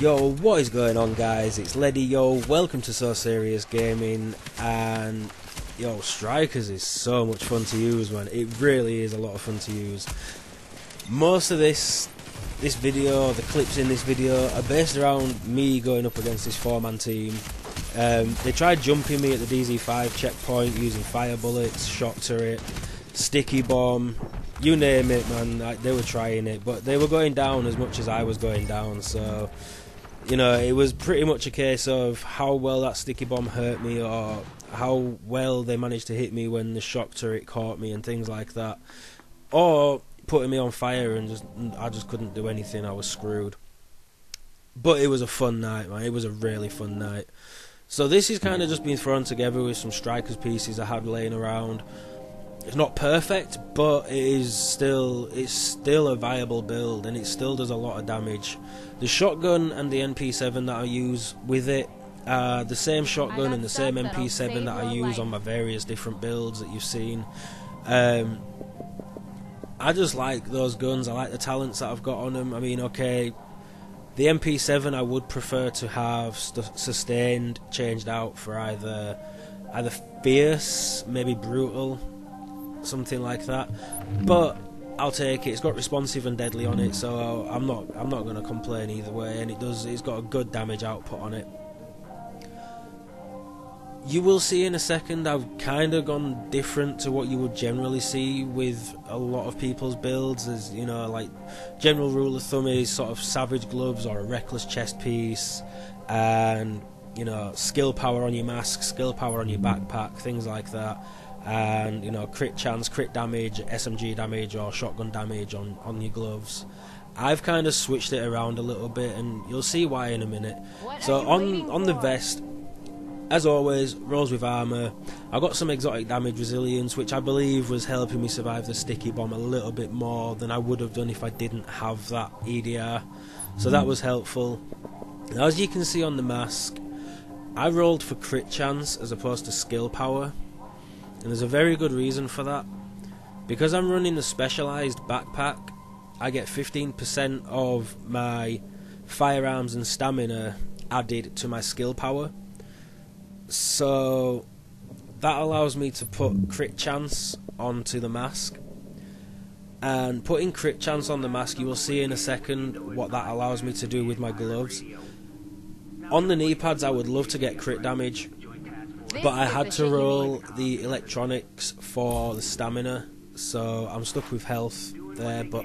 Yo, what is going on guys? It's Leady, yo, welcome to So Serious Gaming, and yo, Strikers is so much fun to use man, it really is a lot of fun to use. Most of this, this video, the clips in this video, are based around me going up against this four-man team. Um, they tried jumping me at the DZ5 checkpoint using fire bullets, shock turret, sticky bomb, you name it man, like, they were trying it, but they were going down as much as I was going down, so you know, it was pretty much a case of how well that sticky bomb hurt me or how well they managed to hit me when the shock turret caught me and things like that. Or putting me on fire and just I just couldn't do anything, I was screwed. But it was a fun night, man. It was a really fun night. So this is kind of just been thrown together with some strikers pieces I had laying around. It's not perfect, but it is still it's still a viable build and it still does a lot of damage. The shotgun and the MP7 that I use with it are the same shotgun and the same MP7 that I use on my various different builds that you've seen. Um, I just like those guns. I like the talents that I've got on them. I mean, okay, the MP7 I would prefer to have sustained changed out for either either fierce, maybe brutal, something like that. But I'll take it. It's got responsive and deadly on it, so I'm not I'm not going to complain either way. And it does. It's got a good damage output on it. You will see in a second. I've kind of gone different to what you would generally see with a lot of people's builds. As you know, like general rule of thumb is sort of savage gloves or a reckless chest piece, and you know skill power on your mask, skill power on your backpack, things like that and you know crit chance, crit damage, SMG damage or shotgun damage on on your gloves. I've kind of switched it around a little bit, and you'll see why in a minute. What so on on the vest, as always, rolls with armor. I got some exotic damage resilience, which I believe was helping me survive the sticky bomb a little bit more than I would have done if I didn't have that EDR. So that mm. was helpful. Now, as you can see on the mask, I rolled for crit chance as opposed to skill power. And there's a very good reason for that. Because I'm running the specialized backpack, I get 15% of my firearms and stamina added to my skill power. So that allows me to put crit chance onto the mask. And putting crit chance on the mask, you will see in a second what that allows me to do with my gloves. On the knee pads, I would love to get crit damage but I had to roll the electronics for the stamina, so I'm stuck with health there, but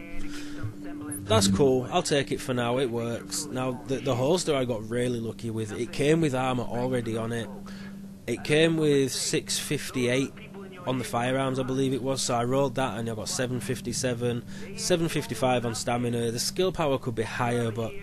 that's cool. I'll take it for now. It works. Now the the holster I got really lucky with. It came with armor already on it. It came with 658 on the firearms, I believe it was. So I rolled that, and I got 757, 755 on stamina. The skill power could be higher, but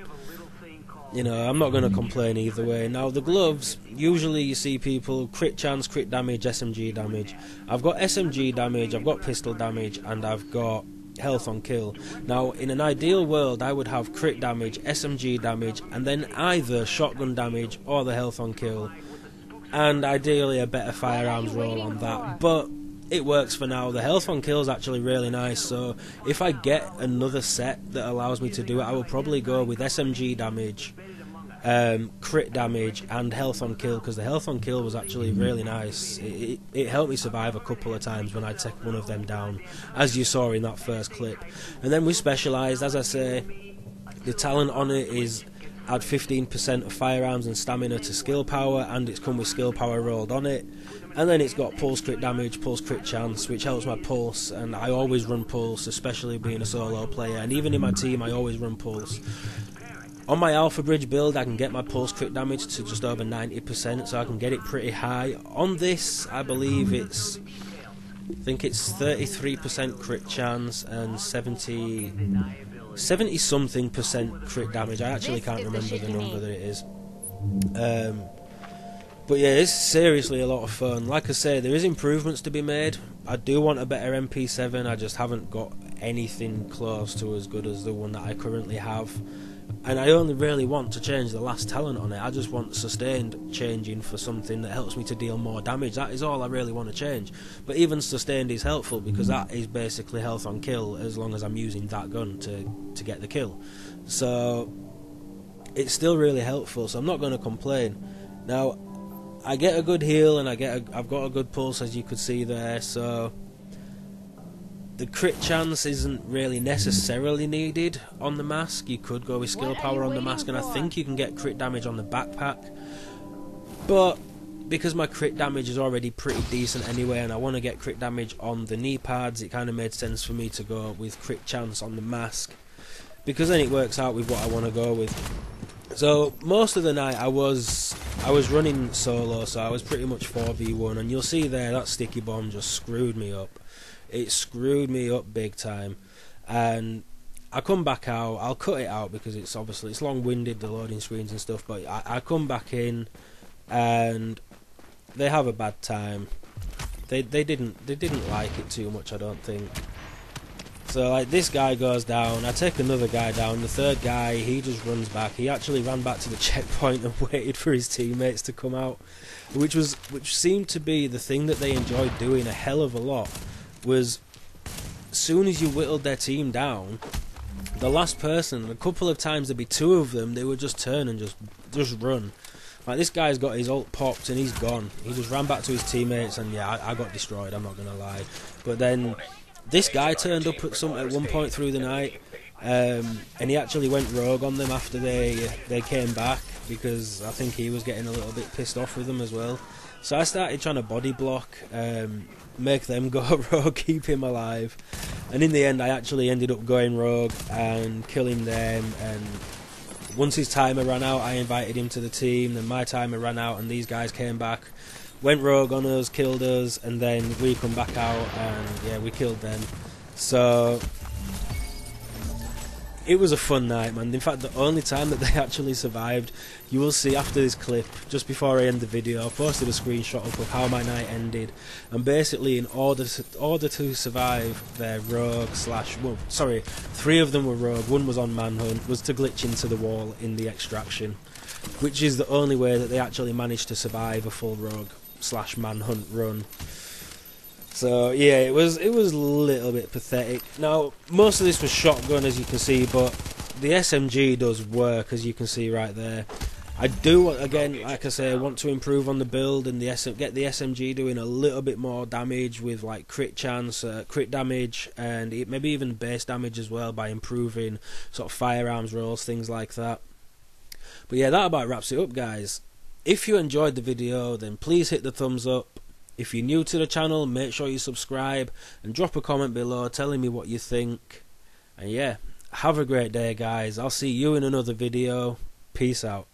you know, I'm not going to complain either way. Now, the gloves, usually you see people crit chance, crit damage, SMG damage. I've got SMG damage, I've got pistol damage, and I've got health on kill. Now, in an ideal world, I would have crit damage, SMG damage, and then either shotgun damage or the health on kill. And ideally, a better firearms roll on that. But it works for now. The health on kill is actually really nice, so if I get another set that allows me to do it, I will probably go with SMG damage, um, crit damage, and health on kill because the health on kill was actually really nice. It, it, it, helped me survive a couple of times when I take one of them down, as you saw in that first clip. And then we specialised, as I say, the talent on it is add 15% of firearms and stamina to skill power, and it's come with skill power rolled on it. And then it's got pulse crit damage, pulse crit chance, which helps my pulse, and I always run pulse, especially being a solo player, and even in my team I always run pulse. On my Alpha Bridge build, I can get my pulse crit damage to just over 90%, so I can get it pretty high. On this, I believe it's I think it's 33% crit chance and 70 70 something percent crit damage. I actually can't remember the number that it is. Um, but yeah, it's seriously a lot of fun. Like I say, there is improvements to be made. I do want a better MP7. I just haven't got anything close to as good as the one that I currently have and I only really want to change the last talent on it. I just want sustained changing for something that helps me to deal more damage. That is all I really want to change. But even sustained is helpful because that is basically health on kill as long as I'm using that gun to to get the kill. So it's still really helpful. So I'm not going to complain. Now, I get a good heal and I get a, I've got a good pulse as you could see there. So the crit chance isn't really necessarily needed on the mask. You could go with skill power on the mask, and I think you can get crit damage on the backpack. But because my crit damage is already pretty decent anyway, and I want to get crit damage on the knee pads, it kind of made sense for me to go with crit chance on the mask. Because then it works out with what I want to go with. So most of the night I was I was running solo, so I was pretty much 4v1, and you'll see there that sticky bomb just screwed me up it screwed me up big time. And I come back out. I'll cut it out because it's obviously it's long-winded, the loading screens and stuff. But I, I come back in, and they have a bad time. They they didn't they didn't like it too much. I don't think. So like this guy goes down, I take another guy down. The third guy, he just runs back. He actually ran back to the checkpoint and waited for his teammates to come out, which was which seemed to be the thing that they enjoyed doing a hell of a lot was soon as you whittled their team down, the last person, a couple of times there'd be two of them, they would just turn and just just run. Like this guy's got his ult popped and he's gone. He just ran back to his teammates and yeah, I, I got destroyed. I'm not gonna lie. But then this guy turned up at some at one point through the night, um, and he actually went rogue on them after they they came back because I think he was getting a little bit pissed off with them as well. So I started trying to body block, um, make them go rogue, keep him alive, and in the end, I actually ended up going rogue and killing them. And once his timer ran out, I invited him to the team. Then my timer ran out, and these guys came back, went rogue on us, killed us, and then we come back out, and yeah, we killed them. So it was a fun night, man. In fact, the only time that they actually survived, you will see after this clip, just before I end the video, I posted a screenshot of how my night ended. And basically, in order to, order to survive their rogue slash, well, sorry, three of them were rogue, one was on manhunt, was to glitch into the wall in the extraction, which is the only way that they actually managed to survive a full rogue slash manhunt run. So yeah, it was it was a little bit pathetic. Now most of this was shotgun, as you can see, but the SMG does work, as you can see right there. I do want again, like I say, I want to improve on the build and the SM, get the SMG doing a little bit more damage with like crit chance, uh, crit damage, and it, maybe even base damage as well by improving sort of firearms rolls, things like that. But yeah, that about wraps it up, guys. If you enjoyed the video, then please hit the thumbs up if you're new to the channel, make sure you subscribe and drop a comment below telling me what you think. And yeah, have a great day, guys. I'll see you in another video. Peace out.